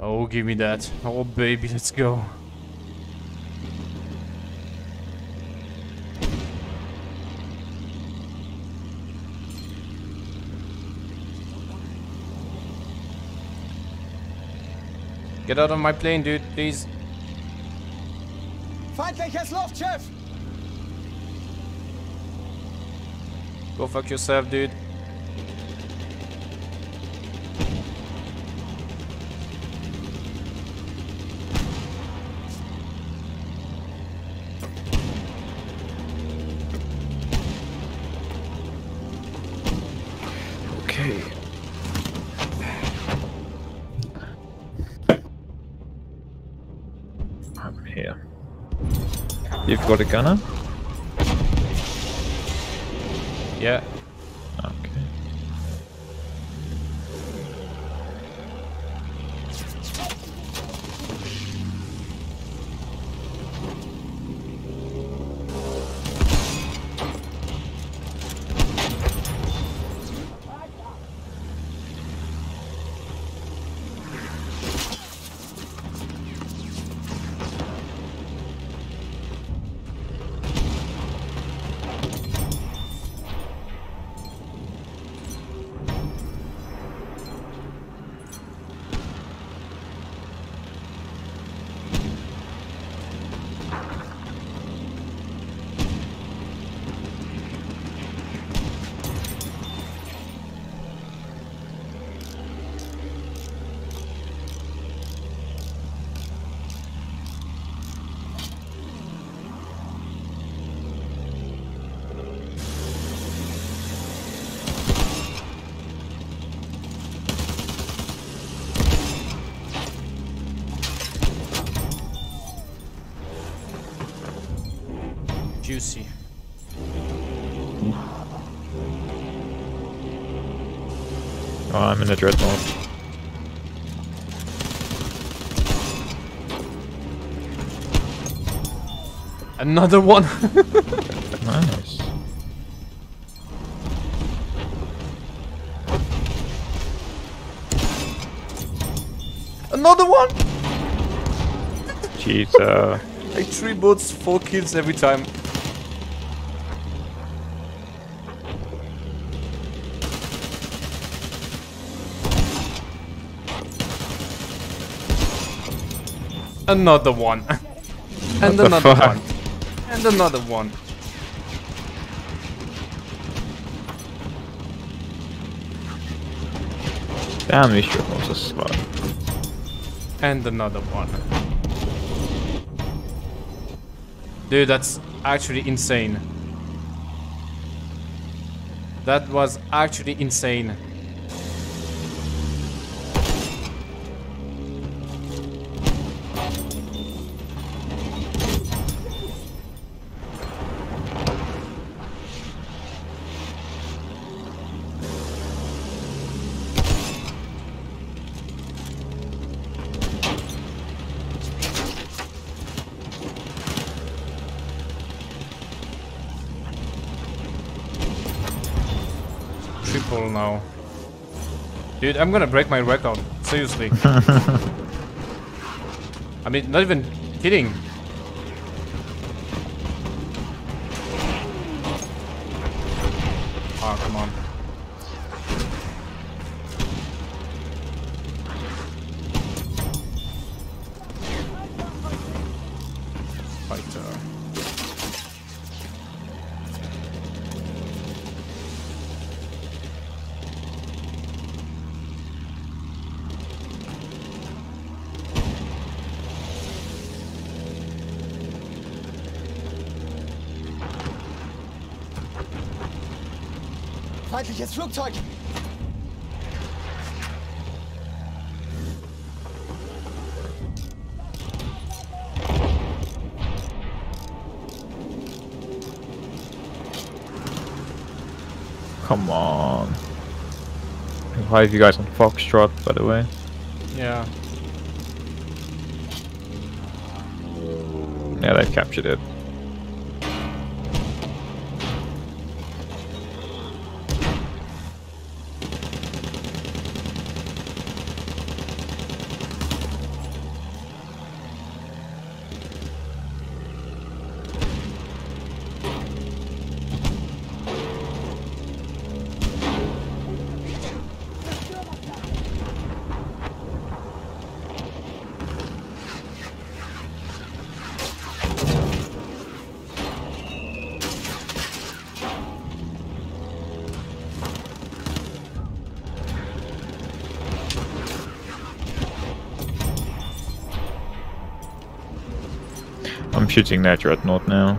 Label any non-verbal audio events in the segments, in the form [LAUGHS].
Oh, give me that. Oh, baby, let's go. Get out of my plane, dude, please. Feindliches Luftschiff! Go fuck yourself, dude. Got a gunner? Yeah. Juicy. Oh, I'm in a dreadnought. Another one. [LAUGHS] Nice. Another one. Jeez, uh, Like three bullets, four kills every time. Another one. [LAUGHS] and the another one. And another one. damn, these dreadnoughts are slow. And another one. Dude, that's actually insane. That was actually insane. Now. Dude, I'm gonna break my record. Seriously. [LAUGHS] I mean, not even kidding. Feindliches Flugzeug! Come on. Why have you guys on Foxtrot, by the way? Yeah. Yeah, they've captured it. I'm shooting that dreadnought now.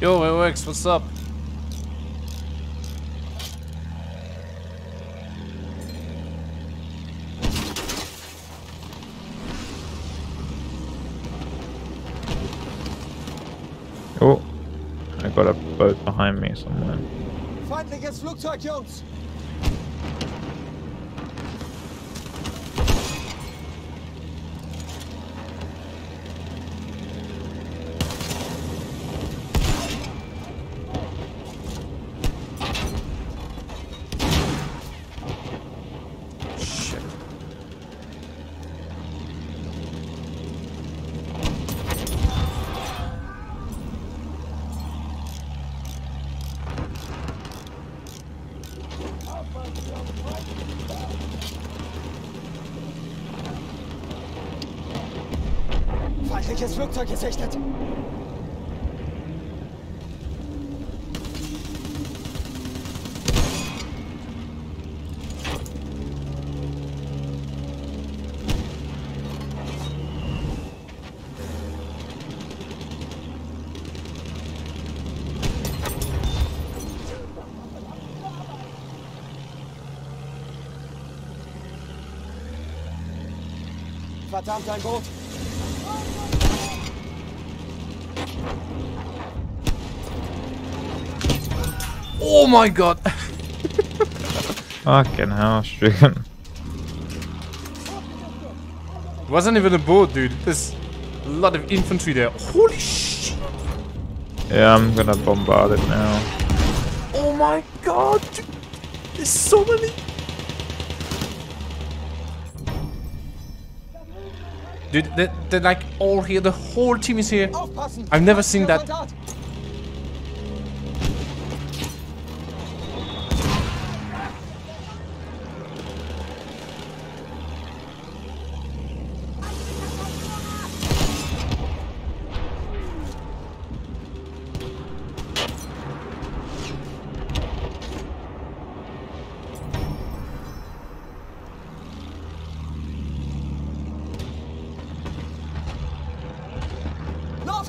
Yo, AOX, what's up? Oh, I got a boat behind me somewhere. Flugzeug, Jungs! Feindliches Flugzeug gesichtet! Verdammt, ein Boot! Oh my god! [LAUGHS] Fucking hell, Striggon. Wasn't even a boat, dude. There's a lot of infantry there. Holy shit! Yeah, I'm gonna bombard it now. Oh my god! Dude. There's so many! Dude, they're, they're like all here. The whole team is here. I've never seen that.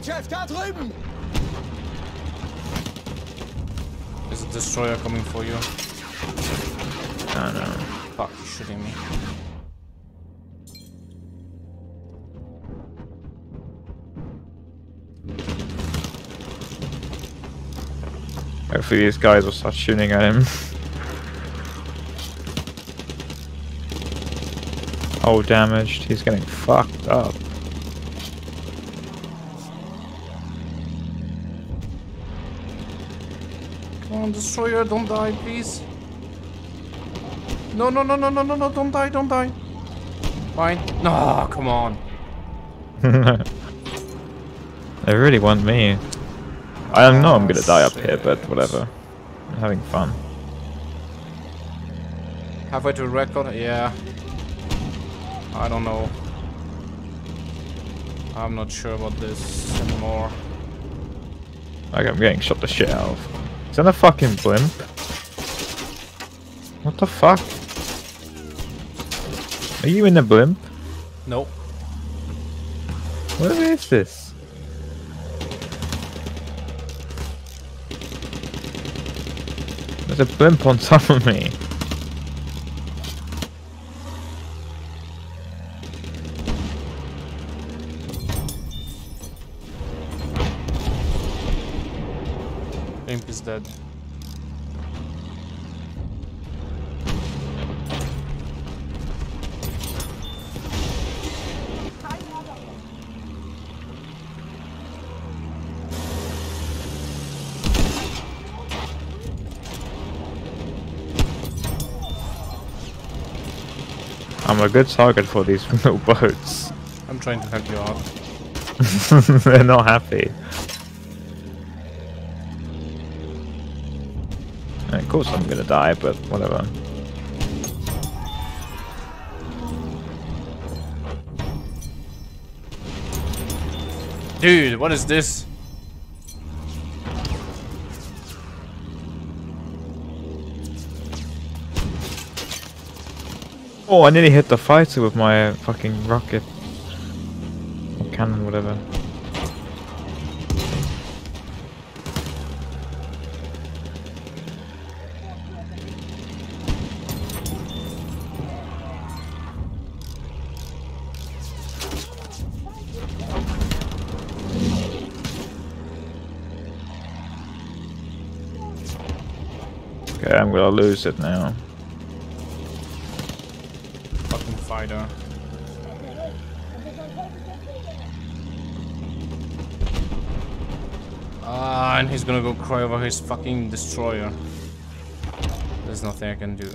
Soldat! Luftschiff, da drüben! There's a destroyer coming for you. I no. Fuck, he's shooting me. Hopefully these guys will start shooting at him. [LAUGHS] Oh, damaged. He's getting fucked up. Come on, destroyer, don't die, please. No, no, no, no, no, no, no, don't die, don't die. Fine. No, come on. [LAUGHS] They really want me. I know I'm gonna die up here, but whatever. I'm having fun. Halfway to record? Yeah. I don't know. I'm not sure about this anymore. Like I'm getting shot the shit out of. Is that a fucking blimp? What the fuck? Are you in the blimp? Nope. What is this? There's a blimp on top of me. Dead. I'm a good target for these [LAUGHS] little boats. I'm trying to help you out. [LAUGHS] They're not happy. course I'm gonna die, but whatever. Dude, what is this? Oh, I nearly hit the fighter with my fucking rocket. Or cannon, whatever. I'm gonna lose it now. Fucking fighter. Ah, and he's gonna go cry over his fucking destroyer. There's nothing I can do.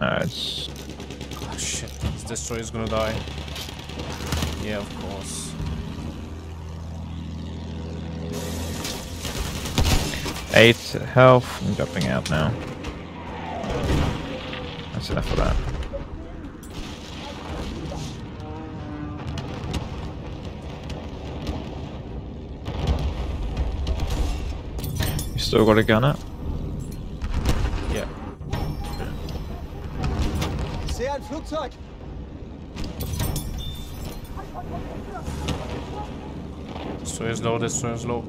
It's Oh shit, this destroyer's gonna die. Yeah, of course. Eight health. I'm jumping out now. That's enough of that. You still got a gun up? Yeah. Ich sehe ein Flugzeug. Destroyer's low, destroyer's low.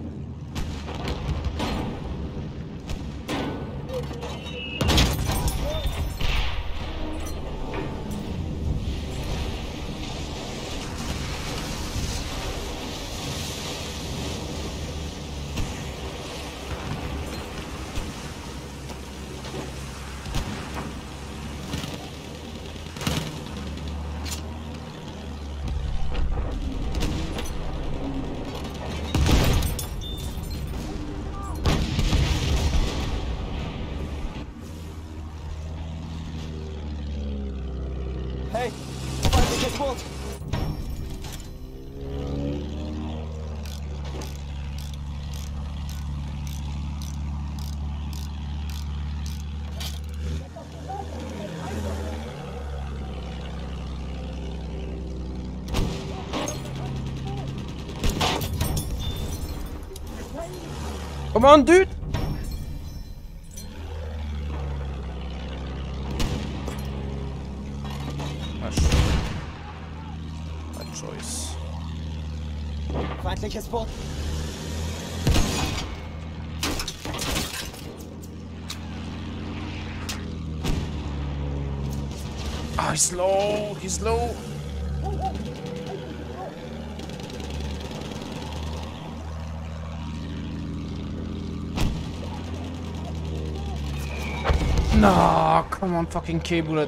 Hey, feindliches Boot. Come on, dude! Choice. Feindliches Boot. Ah, he's low, he's low. No, come on, fucking cable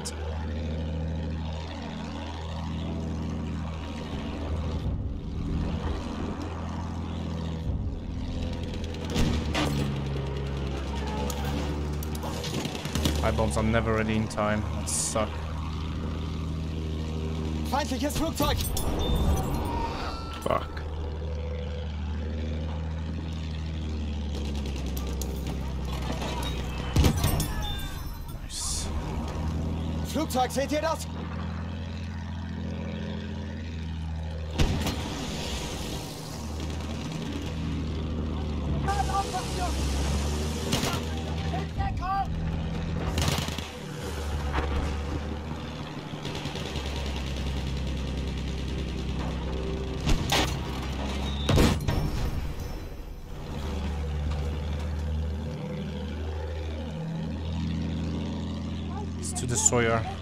High bombs are never ready in time. That suck. Feindliches Flugzeug. Fuck. Nice. Flugzeug, seht ihr das? Сойер.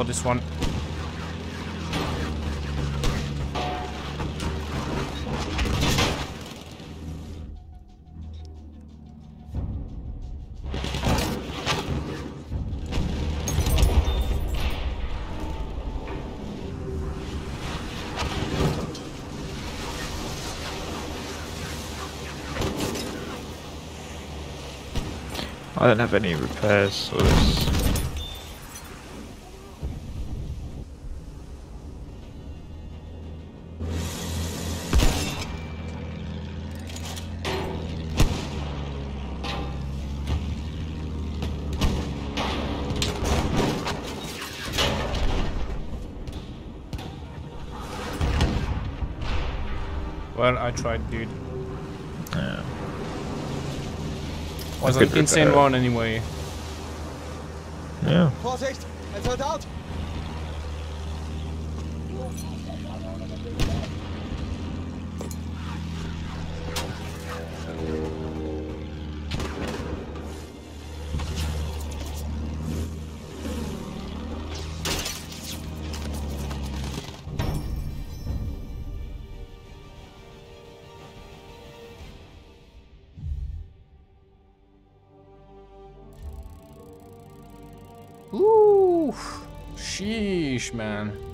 For this one. I don't have any repairs for I tried, dude. Yeah. Was could an insane repair. one anyway. Yeah. Vorsicht! Ein Soldat! Ooh, sheesh, man.